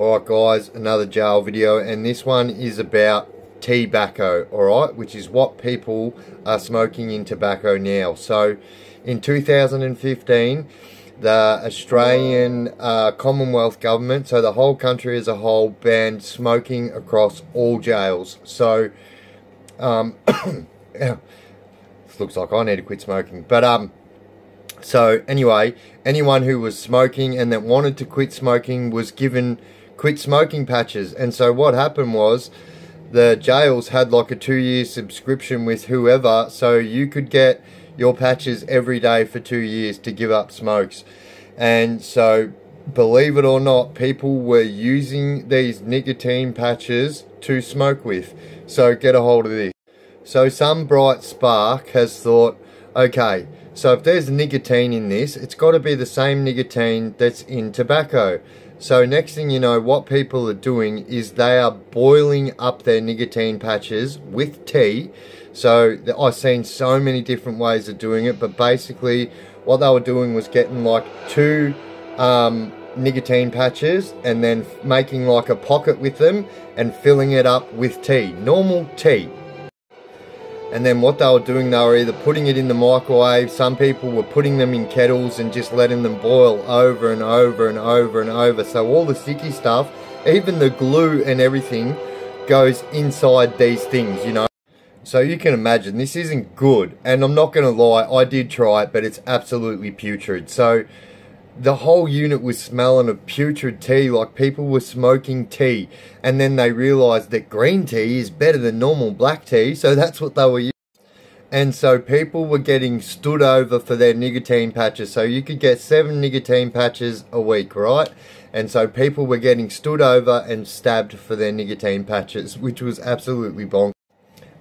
Alright guys, another jail video and this one is about tobacco, alright, which is what people are smoking in tobacco now. So in 2015, the Australian uh, Commonwealth government, so the whole country as a whole, banned smoking across all jails. So, um, looks like I need to quit smoking, but um, so anyway, anyone who was smoking and that wanted to quit smoking was given quit smoking patches. And so what happened was the jails had like a two year subscription with whoever, so you could get your patches every day for two years to give up smokes. And so, believe it or not, people were using these nicotine patches to smoke with. So, get a hold of this. So, some bright spark has thought, okay, so if there's nicotine in this, it's got to be the same nicotine that's in tobacco. So next thing you know, what people are doing is they are boiling up their nicotine patches with tea. So I've seen so many different ways of doing it, but basically what they were doing was getting like two um, nicotine patches and then making like a pocket with them and filling it up with tea, normal tea and then what they were doing they were either putting it in the microwave some people were putting them in kettles and just letting them boil over and over and over and over. So all the sticky stuff even the glue and everything goes inside these things you know? So you can imagine this isn't good. And i'm not going to lie i did try it but it's absolutely putrid. So the whole unit was smelling of putrid tea, like people were smoking tea. And then they realised that green tea is better than normal black tea, so that's what they were using. And so people were getting stood over for their nicotine patches. So you could get seven nicotine patches a week, right? And so people were getting stood over and stabbed for their nicotine patches, which was absolutely bonkers.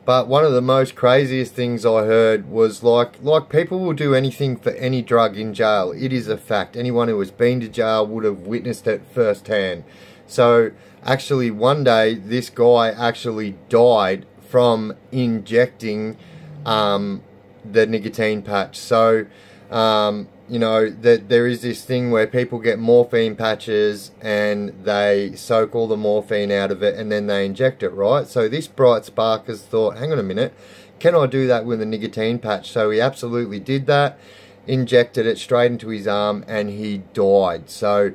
But one of the most craziest things I heard was like like people will do anything for any drug in jail. It is a fact. Anyone who has been to jail would have witnessed it firsthand. So actually one day this guy actually died from injecting um, the nicotine patch. So um, you know, that there is this thing where people get morphine patches and they soak all the morphine out of it and then they inject it, right? So this bright spark has thought, hang on a minute, can I do that with a nicotine patch? So he absolutely did that, injected it straight into his arm and he died. So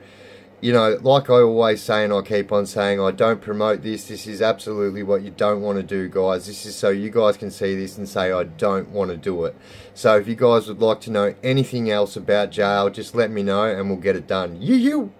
you know, like I always say and I keep on saying, I don't promote this. This is absolutely what you don't want to do, guys. This is so you guys can see this and say, I don't want to do it. So if you guys would like to know anything else about jail, just let me know and we'll get it done. You, you!